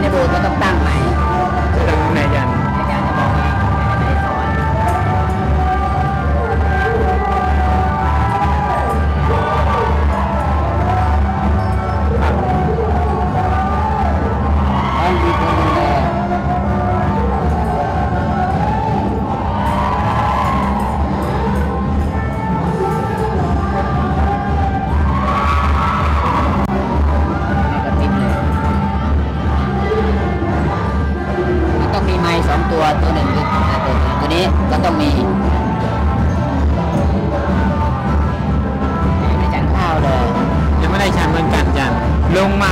не будет.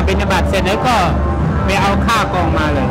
บิณบาตเสร็จแล้วก็ไปเอาข้ากองมาเลย